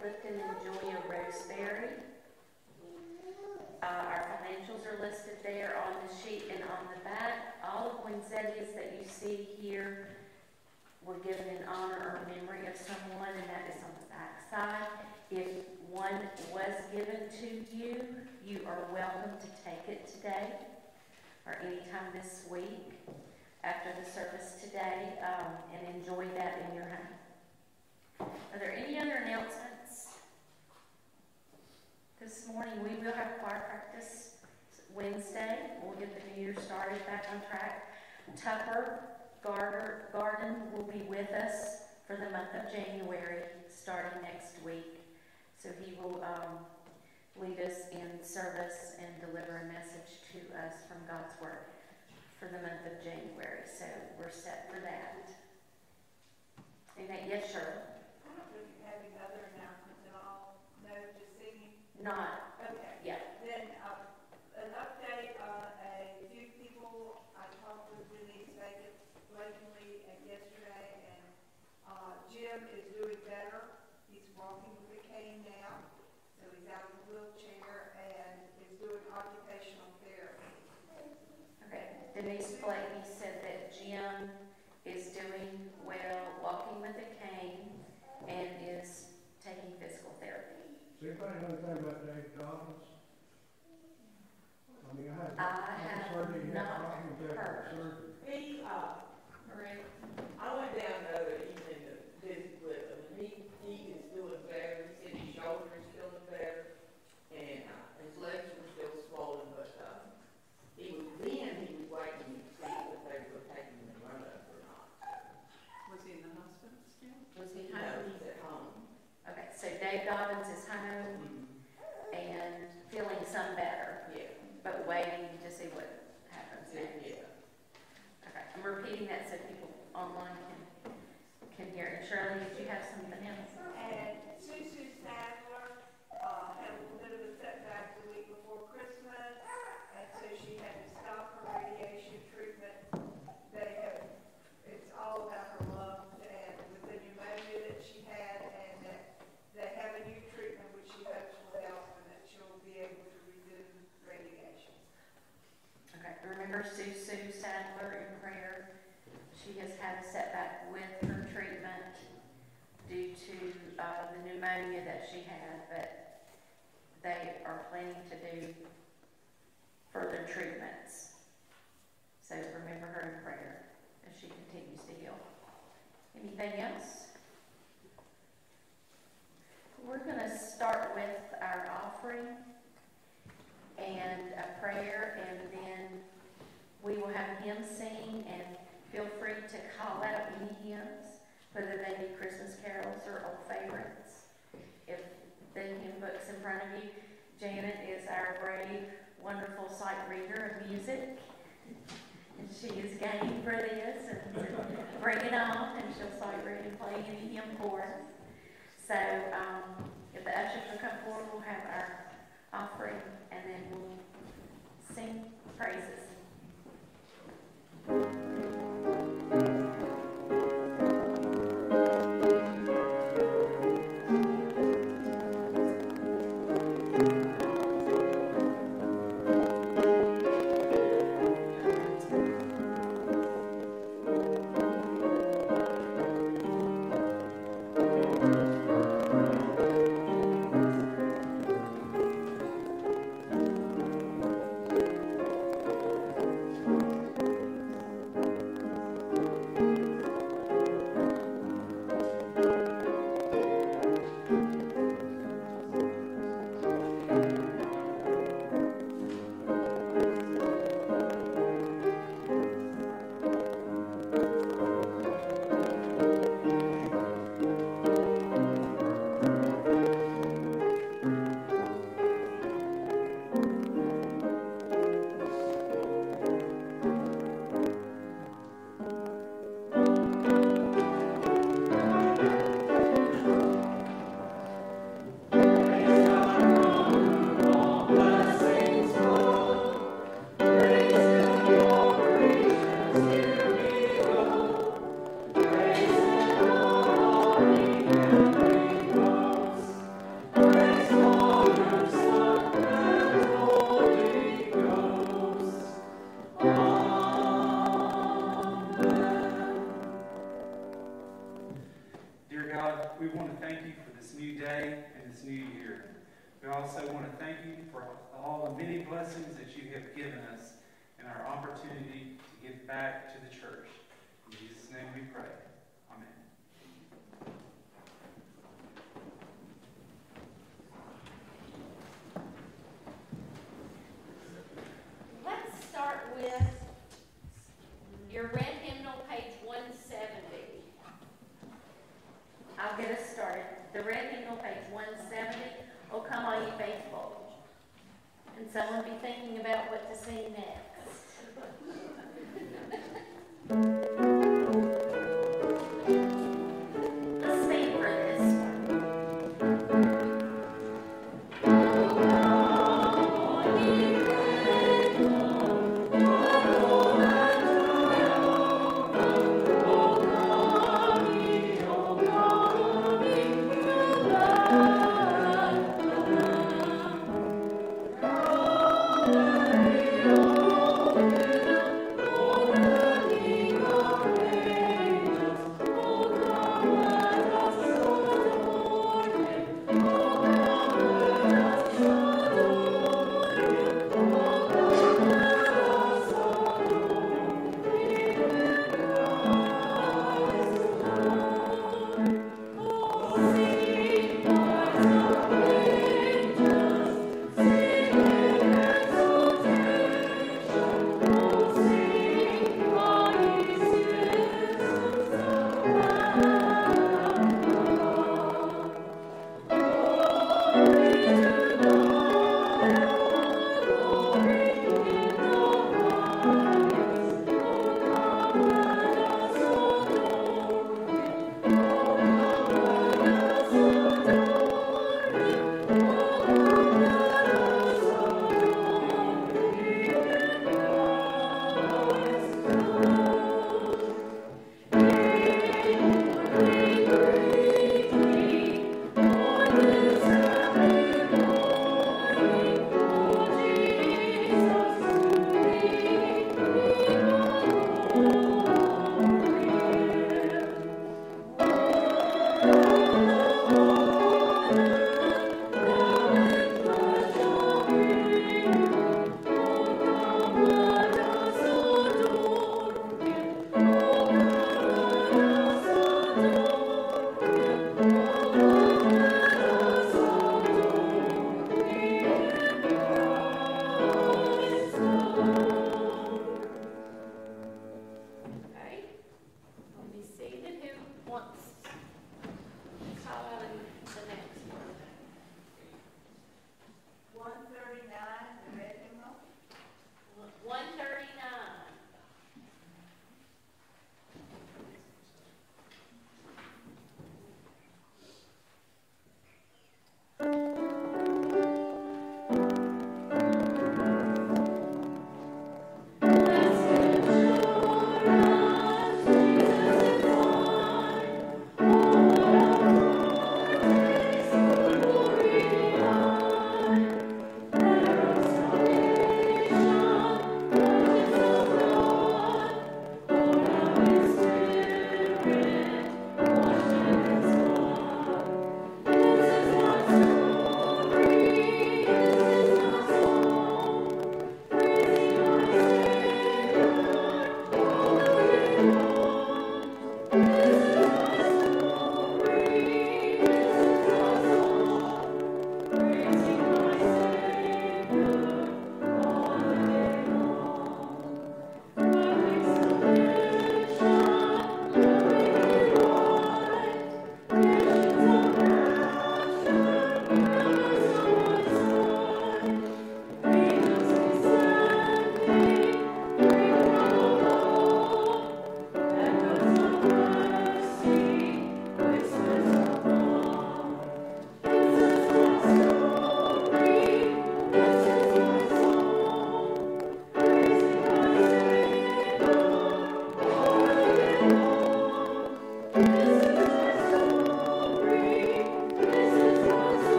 Clifton and Julia Roseberry. Uh, our financials are listed there on the sheet and on the back. All of poinsettias that you see here were given in honor or memory of someone, and that is on the back side. If one was given to you, you are welcome to take it today or anytime this week after the service today um, and enjoy that in your home. Are there any other announcements? This morning we will have choir practice Wednesday. We'll get the new year started back on track. Tupper Garter, Garden will be with us for the month of January starting next week. So he will um, lead us in service and deliver a message to us from God's Word for the month of January. So we're set for that. Amen. Yes, sir. I don't know if you have any other announcements at all. No, just singing. Not Denise Blakey said that Jim is doing well, walking with a cane, and is taking physical therapy. Does anybody know anything about Dave Dobbins? I mean, I had, I I just have he had not problems after heard. surgery. He, uh, Marie? I went down the other evening to visit with him, and he, he is doing better, he said his shoulder is feeling better, and, uh, his legs were still swollen, but, uh, he was, then he was waiting to see if they were taking the run up or not. Was he in the hospital still? Was he No, home? he's at home. Okay, so Dave Dobbins is home mm-hmm. and feeling some better, Yeah, but waiting to see what happens next. yeah. Okay, I'm repeating that so people online can hear it. Shirley, did you have something else? And Sue Sue Sadler, uh, had a little bit of a setback the week before Christmas, and so she had to stop her radiation treatment. They have, it's all about her lungs and with the pneumonia that she had, and that they have a new treatment which she hopes will help and that she'll be able to resume radiation. Okay, remember Sue Sue Sadler in prayer. She has had a setback with her treatment due to uh, the pneumonia that she had, but they are planning to do further treatments. So remember her in prayer as she continues to heal. Anything else? We're going to start with our offering and a prayer, and then we will have a hymn sing, and feel free to call out any hymns, whether they be Christmas carols or old favorites. If the hymn book's in front of you, Janet is our brave, wonderful sight reader of music. And she is game for this, and bring it on, and she'll sight read and play any hymn for us. So, um, if the ushers will come forward, we'll have our offering, and then we'll sing praises.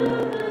More?